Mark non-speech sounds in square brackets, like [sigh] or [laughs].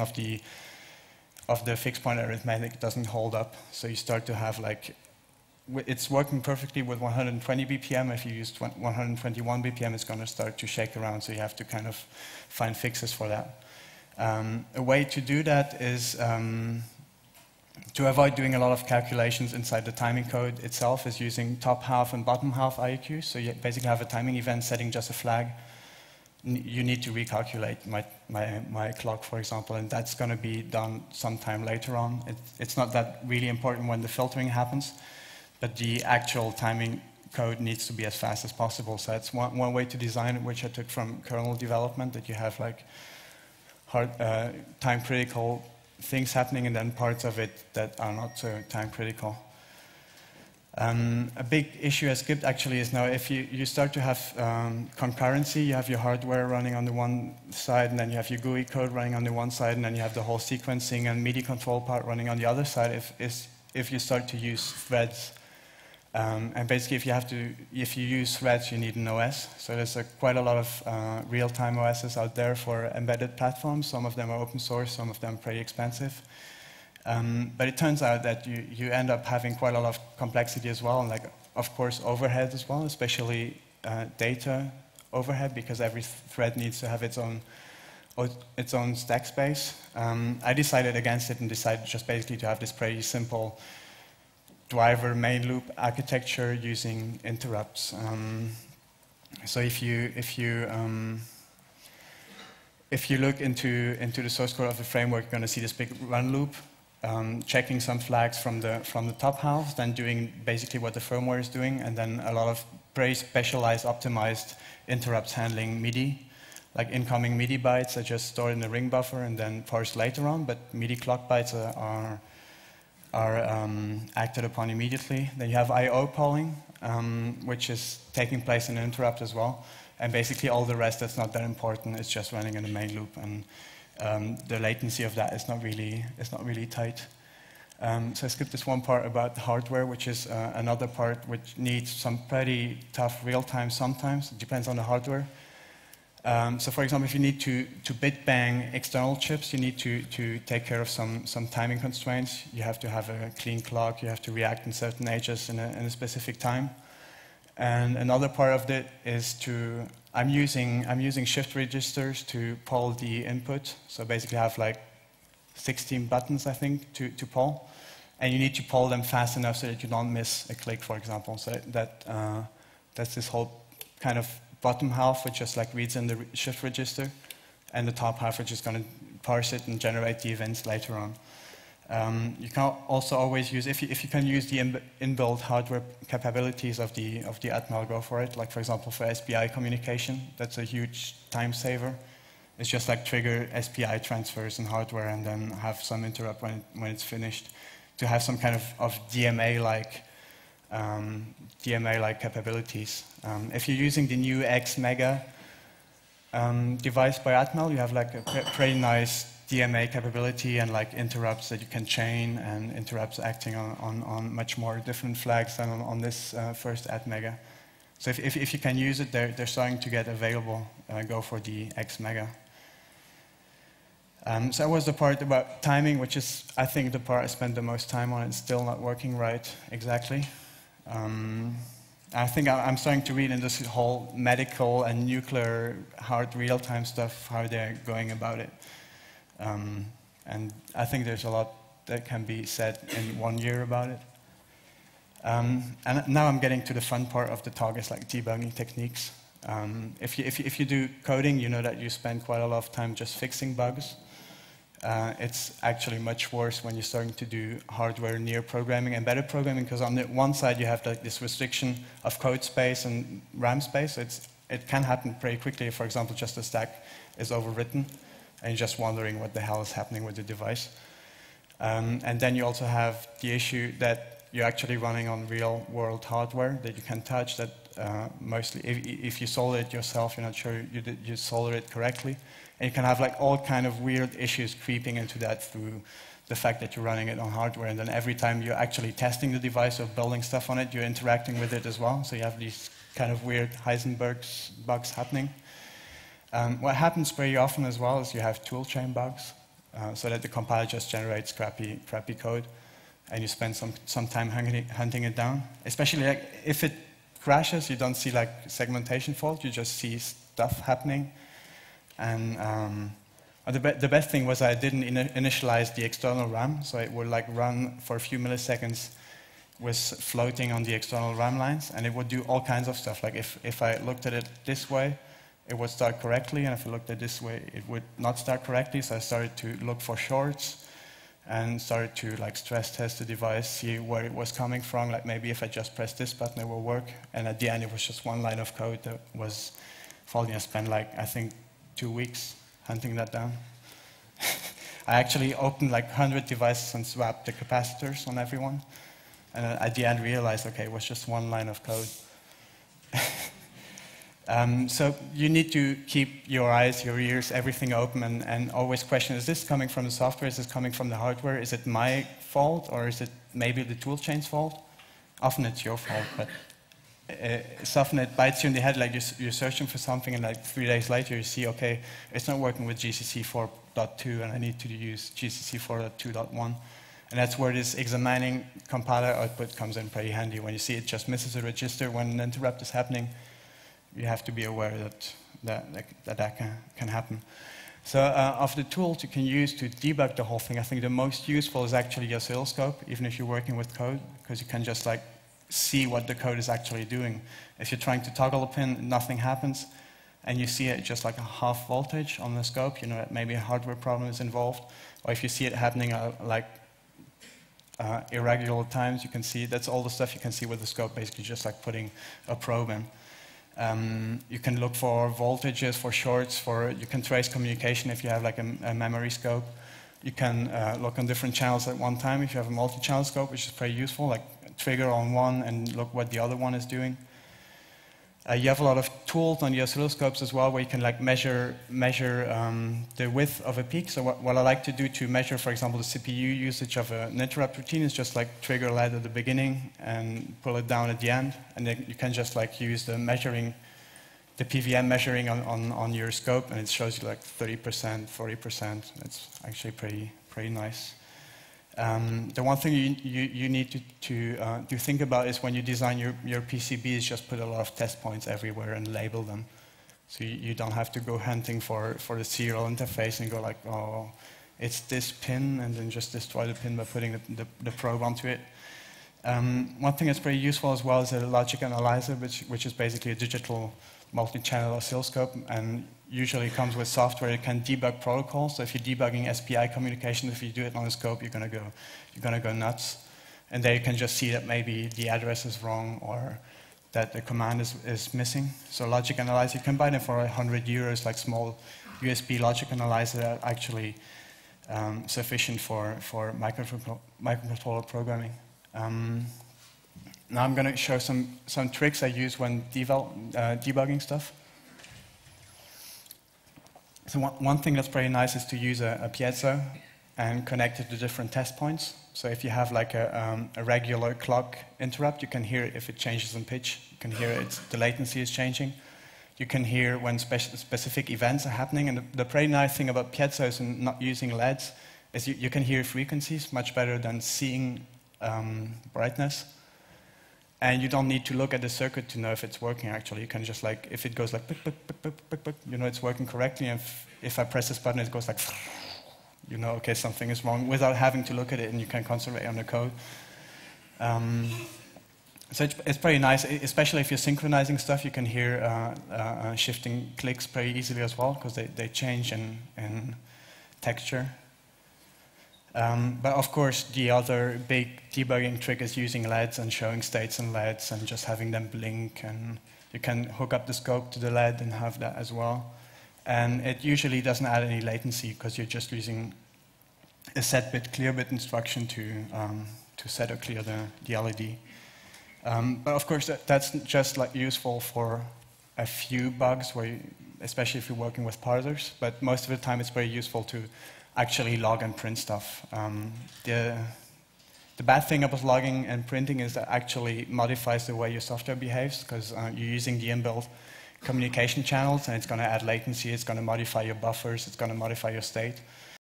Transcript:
of the of the fixed point arithmetic doesn't hold up. So you start to have like it's working perfectly with 120 BPM. If you use 121 BPM, it's going to start to shake around. So you have to kind of find fixes for that. Um, a way to do that is um, to avoid doing a lot of calculations inside the timing code itself is using top half and bottom half IRQ. So you basically have a timing event setting just a flag. You need to recalculate my, my, my clock, for example, and that's going to be done sometime later on. It, it's not that really important when the filtering happens, but the actual timing code needs to be as fast as possible. So that's one, one way to design it, which I took from kernel development, that you have like hard, uh, time critical things happening and then parts of it that are not so time critical. Um, a big issue as Skipped actually is now if you, you start to have um, concurrency, you have your hardware running on the one side, and then you have your GUI code running on the one side, and then you have the whole sequencing and MIDI control part running on the other side. If, if you start to use threads, um, and basically, if you have to, if you use threads, you need an OS. So there's a, quite a lot of uh, real-time OSs out there for embedded platforms. Some of them are open source, some of them pretty expensive. Um, but it turns out that you, you end up having quite a lot of complexity as well, and like, of course, overhead as well, especially uh, data overhead, because every thread needs to have its own its own stack space. Um, I decided against it and decided just basically to have this pretty simple driver main loop architecture using interrupts. Um, so if you if you um, if you look into into the source code of the framework, you're going to see this big run loop, um, checking some flags from the from the top half, then doing basically what the firmware is doing, and then a lot of very specialized, optimized interrupts handling MIDI. Like incoming MIDI bytes are just stored in the ring buffer and then parsed later on, but MIDI clock bytes are, are are um, acted upon immediately. Then you have I.O. polling, um, which is taking place in an interrupt as well. And basically all the rest that's not that important is just running in the main loop. And um, the latency of that is not really, is not really tight. Um, so I skipped this one part about the hardware, which is uh, another part which needs some pretty tough real time sometimes. It depends on the hardware. Um, so for example, if you need to, to bit bang external chips, you need to, to take care of some, some timing constraints. You have to have a clean clock, you have to react in certain ages in a, in a specific time. And another part of it is to, I'm using, I'm using shift registers to poll the input. So basically I have like 16 buttons, I think, to, to. And you need to poll them fast enough so that you don't miss a click, for example. So that, uh, that's this whole kind of bottom half, which just like reads in the shift register, and the top half, which is going to parse it and generate the events later on. Um, you can also always use, if you, if you can use the inbuilt hardware capabilities of the, of the Atmel, go for it. Like, for example, for SPI communication, that's a huge time saver. It's just like trigger SPI transfers in hardware and then have some interrupt when, when it's finished. To have some kind of, of DMA-like um, DMA-like capabilities. Um, if you're using the new XMEGA um, device by Atmel, you have like a pretty nice DMA capability and like interrupts that you can chain and interrupts acting on, on, on much more different flags than on, on this uh, first Atmega. So if, if, if, you can use it, they're, they're starting to get available. Uh, go for the XMEGA. Um, so that was the part about timing, which is, I think, the part I spent the most time on. It's still not working right exactly. Um, I think I'm starting to read in this whole medical and nuclear hard real-time stuff, how they're going about it. Um, and I think there's a lot that can be said in one year about it. Um, and now I'm getting to the fun part of the talk, is like debugging techniques. Um, if, you, if, you, if you do coding, you know that you spend quite a lot of time just fixing bugs. Uh, it's actually much worse when you're starting to do hardware near programming, and embedded programming, because on the one side you have like this restriction of code space and RAM space. It's, it can happen pretty quickly. For example, just a stack is overwritten, and just wondering what the hell is happening with the device. Um, and then you also have the issue that you're actually running on real world hardware that you can touch that uh, mostly, if, if, you solder it yourself, you're not sure you, did, you solder it correctly. And you can have like all kind of weird issues creeping into that through the fact that you're running it on hardware. And then every time you're actually testing the device or building stuff on it, you're interacting with it as well. So you have these kind of weird Heisenberg's bugs happening. Um, what happens very often as well is you have toolchain bugs. uh, so that the compiler just generates crappy, crappy code, and you spend some, some time hunting, hunting it down. Especially like if it crashes, you don't see like segmentation fault, you just see stuff happening. And um, the, be the, best thing was I didn't in initialize the external RAM, so it would like run for a few milliseconds was floating on the external RAM lines, and it would do all kinds of stuff. Like if, if I looked at it this way, it would start correctly, and if I looked at this way, it would not start correctly. So I started to look for shorts and started to like stress test the device, see where it was coming from. Like maybe if I just press this button, it will work. And at the end, it was just one line of code that was faulty. I spent like I think two weeks hunting that down. [laughs] I actually opened like 100 devices and swapped the capacitors on everyone. And at the end realized, okay, it was just one line of code. [laughs] um, so you need to keep your eyes, your ears, everything open and, and always question, is this coming from the software? Is this coming from the hardware? Is it my fault or is it maybe the tool chain's fault? Often it's your fault, but uh, often it bites you in the head, like you're, you're, searching for something, and like three days later you see, okay, it's not working with GCC 4.2, and I need to use GCC 4.2.1. And that's where this examining compiler output comes in pretty handy. When you see it just misses a register when an interrupt is happening, you have to be aware that that, that, that can, can happen. So uh, of the tools you can use to debug the whole thing, I think the most useful is actually your oscilloscope, even if you're working with code, because you can just like see what the code is actually doing. If you're trying to toggle a pin, nothing happens, and you see it just like a half voltage on the scope, you know, maybe a hardware problem is involved. Or if you see it happening uh, like uh, irregular times, you can see that's all the stuff you can see with the scope, basically just like putting a probe in. Um, you can look for voltages, for shorts, for you can trace communication if you have like a, a memory scope. You can uh, look on different channels at one time if you have a multi-channel scope, which is pretty useful, like trigger on one and look what the other one is doing. Uh, you have a lot of tools on your oscilloscopes as well where you can like measure, measure um, the width of a peak. So what, what, I like to do to measure, for example, the CPU usage of an interrupt routine is just like trigger LED at the beginning and pull it down at the end. And then you can just like use the measuring, the PWM measuring on, on, on your scope and it shows you like 30%, 40%. It's actually pretty, pretty nice. Um, the one thing you, you, you need to, to, uh, to, think about is when you design your, your PCBs, just put a lot of test points everywhere and label them. So you, you, don't have to go hunting for, for the serial interface and go like, oh, it's this pin, and then just destroy the pin by putting the, the, the probe onto it. Um, one thing that's pretty useful as well is a logic analyzer, which, which is basically a digital multi-channel oscilloscope, and usually comes with software that can debug protocols. So if you're debugging SPI communication, if you do it on a scope, you're going to go, you're to go nuts. And there you can just see that maybe the address is wrong or that the command is, is missing. So logic analyzer, you can buy them for 100 euros, like small USB logic analyzer that are actually um, sufficient for, for microcontroller programming. Um, now I'm going to show some, some tricks I use when uh, debugging stuff. So one, one, thing that's pretty nice is to use a, a, piezo and connect it to different test points. So if you have like a, um, a, regular clock interrupt, you can hear if it changes in pitch. You can hear it, the latency is changing. You can hear when spe- specific events are happening. And the, the, pretty nice thing about piezos and not using LEDs is you, you can hear frequencies much better than seeing um, brightness. And you don't need to look at the circuit to know if it's working actually. You can just like, if it goes like, you know it's working correctly. And if, if I press this button, it goes like, you know, okay, something is wrong without having to look at it and you can concentrate on the code. Um, so it's, it's, pretty nice, especially if you're synchronizing stuff, you can hear uh, uh, shifting clicks pretty easily as well because they, they change in, in texture. Um, but of course, the other big debugging trick is using LEDs and showing states in LEDs and just having them blink. And you can hook up the scope to the LED and have that as well. And it usually doesn't add any latency because you're just using a set bit, clear bit instruction to, um, to set or clear the, the LED. Um, but of course, that, that's just like useful for a few bugs, where you, especially if you're working with parsers. But most of the time, it's very useful to actually log and print stuff. Um, the, the bad thing about logging and printing is that actually modifies the way your software behaves because uh, you're using the inbuilt communication channels and it's going to add latency, it's going to modify your buffers, it's going to modify your state.